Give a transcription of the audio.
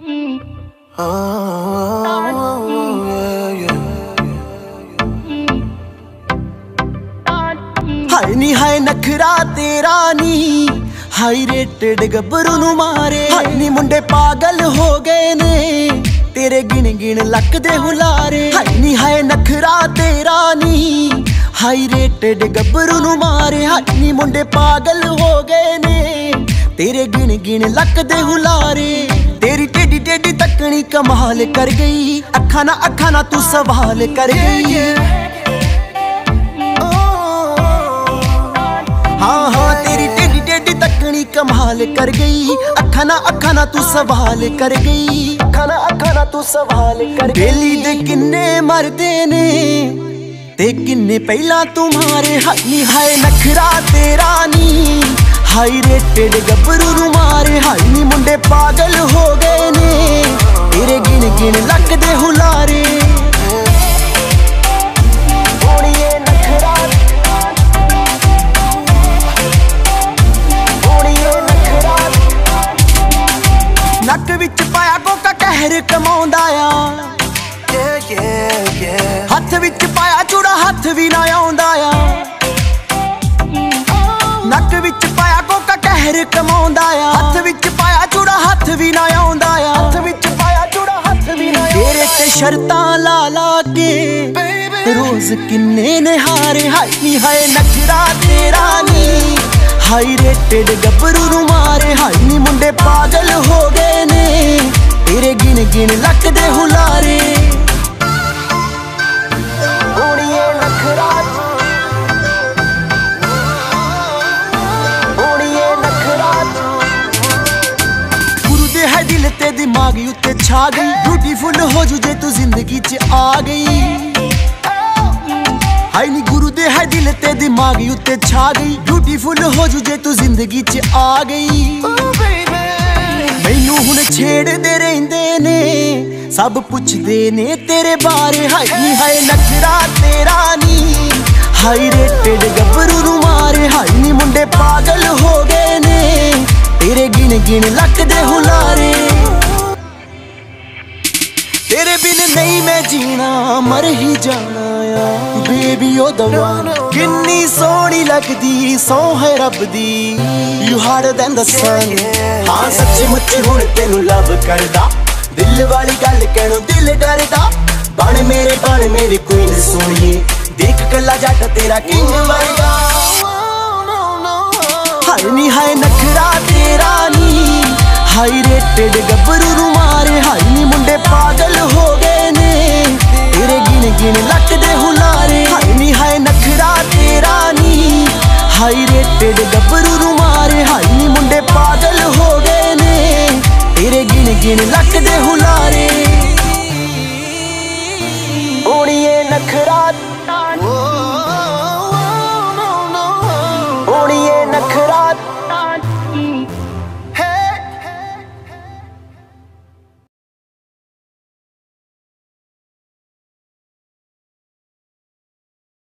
ਹਾਏ ਨੀ, ਹਾਏ ਨਖਰਾ ਤੇਰਾ ਨੀ। ਹਾਈ ਰੇਟਡ ਗੱਭਰੂ ਨੂੰ ਮਾਰੇ। ਹਾਏ ਨੀ, ਮੁੰਡੇ ਪਾਗਲ ਹੋ ਗਏ ਨੇ। ਤੇਰੇ ਗਿਣ ਗਿਣ ਲੱਕ ਦੇ ਹੁਲਾਰੇ। ਹਾਏ ਨੀ, ਹਾਏ ਨਖਰਾ ਤੇਰਾ ਨੀ। ਹਾਈ ਰੇਟਡ ਗੱਭਰੂ ਨੂੰ ਮਾਰੇ। ਹਾਏ ਨੀ, ਮੁੰਡੇ ਪਾਗਲ ਹੋ ਗਏ ਨੇ। ਤੇਰੇ ਗਿਣ ਗਿਣ ਲੱਕ ਦੇ ਹੁਲਾਰੇ। ਤੇਰੀ ਤੱਕਣੀ ਕਮਾਲ ਕਰ ਗਈ। ਅੱਖਾਂ ਨਾ ਅੱਖਾਂ ਨਾ ਤੂੰ ਸਵਾਲ ਕਰ ਗਈ। ਹਾਂ ਹਾਂ, ਤੇਰੀ ਟੇਡੀ ਟੇਡੀ ਤੱਕਣੀ ਕਮਾਲ ਕਰ ਗਈ। ਅੱਖਾਂ ਨਾ ਅੱਖਾਂ ਨਾ ਤੂੰ ਸਵਾਲ ਕਰ ਗਈ। ਅੱਖਾਂ ਨਾ ਅੱਖਾਂ ਨਾ ਤੂੰ ਸਵਾਲ ਕਰ ਗਈ। ਬੇਲੀ ਦੇ ਕਿੰਨੇ ਮਰਦੇ ਨੇ, ਤੇ ਕਿੰਨੇ ਪਹਿਲਾਂ ਤੁਮਾਰੇ ਹਾਈ ਹਾਏ ਨਖਰਾ ਤੇਰਾ ਨੀ। ਹਾਈ ਰੇਟਡ ਗੱਭਰੂ ਨੂੰ ਮਾਰੇ ਹਾਈ ਮੁੰਡੇ ਪਾਗਲ ਹੋ ਗਏ। ਤੇਰੇ ਗਿਣ ਗਿਣ ਲੱਕ ਦੇ ਹੁਲਾਰੇ। ਓੜੀਏ ਨਖਰਾ। ਓੜੀਏ ਨਖਰਾ। ਨੱਕ ਵਿੱਚ ਪਾਇਆ ਕੋਕਾ ਕਹਿਰ ਕਮਾਉਂਦਾ ਆ. ਹੱਥ ਵਿੱਚ ਪਾਇਆ ਚੂੜਾ ਹੱਥ ਵੀ ਨਾ ਆਉਂਦਾ ਆ। ਨੱਕ ਵਿੱਚ ਪਾਇਆ ਕੋਕਾ ਕਹਿਰ ਕਮਾਉਂਦਾ ਆ। ਹੱਥ ਵਿੱਚ ਪਾਇਆ ਚੂੜਾ ਹੱਥ ਵੀ ਨਾ ਆਉਂਦਾ ਆ। ਤੇ ਸ਼ਰਤਾਂ ਲਾ ਲਾ ਕੇ। ਰੋਜ਼ ਕਿੰਨੇ ਨਿਹਾਰੇ ਹਾਈ ਨੀ ਹਾਏ ਨਖਰਾ ਤੇਰਾ ਨੀ। ਹਾਈ ਰੇਟਡ ਗੱਭਰੂ ਨੂੰ ਮਾਰੇ ਹਾਈ ਨੀ ਮੁੰਡੇ ਪਾਗਲ ਹੋ ਗਏ ਨੇ। ਤੇਰੇ ਗਿਣ ਗਿਣ ਲੱਕ ਦੇ ਹੁਲਾਰੇ ਉੱਤੇ ਛਾ ਗਈ। ਬਿਊਟੀਫੁਲ ਹੋ ਜੂ ਜੇ ਤੂੰ ਜ਼ਿੰਦਗੀ 'ਚ ਆ ਗਈ। ਹਾਈ ਨੀ ਗੁਰੂ ਦੇ ਹੈ ਦਿਲ ਤੇ ਦਿਮਾਗ ਉੱਤੇ ਛਾ ਗਈ। ਬਿਊਟੀਫੁਲ ਹੋ ਜੂ ਜੇ ਤੂੰ ਜ਼ਿੰਦਗੀ 'ਚ ਆ ਗਈ। ਮੈਨੂੰ ਹੁਣ ਛੇੜਦੇ ਰਹਿੰਦੇ ਨੇ, ਸਭ ਪੁੱਛਦੇ ਨੇ ਤੇਰੇ ਬਾਰੇ। ਹਾਈ ਨੀ ਹਾਏ ਨਖਰਾ ਤੇਰਾ ਨੀ ਹਾਈ ਰੇਟਡ ਗੱਭਰੂ ਨੂੰ ਮਾਰੇ। ਹਾਈ ਨੀ ਮੁੰਡੇ ਪਾਗਲ ਹੋ ਗਏ ਨੇ, ਤੇਰੇ ਗਿਣ ਗਿਣ ਲੱਕ ਦੇ ਹੁਲਾਰੇ। ਤੇਰੇ ਬਿਨ ਨਹੀਂ ਮੈਂ ਜੀਣਾ, ਮਰ ਹੀ ਜਾਣਾ ਆ। ਬੇਬੀ, ਉਹ ਦਵਾ ਕਿੰਨੀ ਸੋਹਣੀ ਲੱਗਦੀ, ਸੋ ਹੈ ਰੱਬ ਦੀ। You harder than the sun. ਹਾਂ ਸੱਚੀ ਮੁੱਚੀ ਹੁਣ ਤੈਨੂੰ ਲਵ ਕਰਦਾ। ਦਿਲ ਵਾਲੀ ਗੱਲ ਕਹਿਣੋਂ ਦਿਲ ਡਰਦਾ। ਬਣ ਮੇਰੇ, ਬਣ ਮੇਰੀ ਕੁਈਨ ਸੋਹਣੀਏ ਦੇਖ ਕੱਲਾ ਜੱਟ ਤੇਰਾ ਕਿੰਗ ਵਰਗਾ। ਹਾਏ ਨੀ ਹਾਏ, ਨਖਰਾ ਤੇਰਾ ਨੀ। ਹਾਈ ਰੇਟਡ ਗੱਭਰੂ ਨੂੰ ਪਾਗਲ ਹੋ ਗਏ ਨੇ। ਤੇਰੇ ਗਿਣ ਗਿਣ ਲੱਟਦੇ ਹੁਲਾਰੇ। ਹਾਏ ਨੀ, ਹਾਏ ਨਖਰਾ ਤੇਰਾ ਨੀ। ਹਾਈ ਰੇਟਡ ਗੱਭਰੂ ਨੂੰ ਮਾਰੇ ਹਾਏ ਨੀ, ਮੁੰਡੇ ਪਾਗਲ ਹੋ ਗਏ ਨੇ। ਤੇਰੇ ਗਿਣ ਗਿਣ ਲੱਟਦੇ ਹੁਲਾਰੇ। ਓੜੀਏ ਨਖਰਾ ਤਾਨੀ